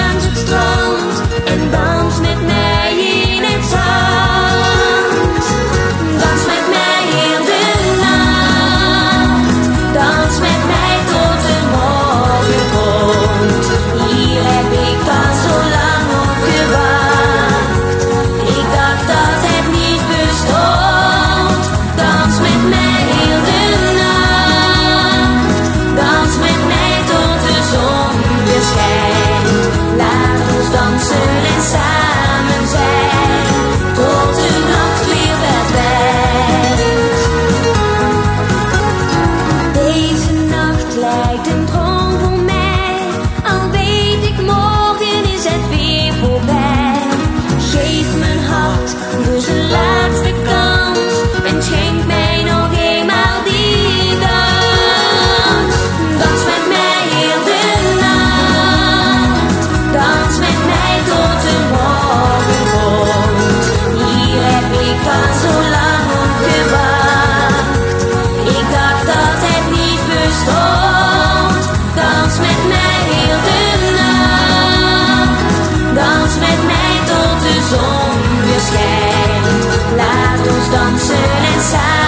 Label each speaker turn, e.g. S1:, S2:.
S1: langs het strand. light and dansen en samen.